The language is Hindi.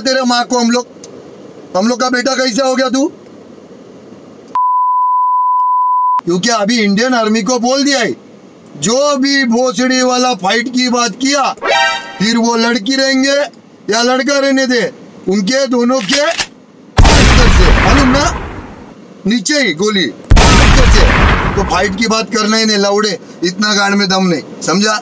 तेरे माँ को हम लोग? हम लोग का बेटा कैसे हो गया तू? क्योंकि अभी इंडियन आर्मी को बोल दिया है, जो भी भोसड़ी वाला फाइट की बात किया, फिर वो लड़की रहेंगे या लड़का रहने दे, उनके दोनों के नीचे ही गोली। तो फाइट की बात करना ही नहीं, लौड़े। इतना गाड़ में दम नहीं, समझा?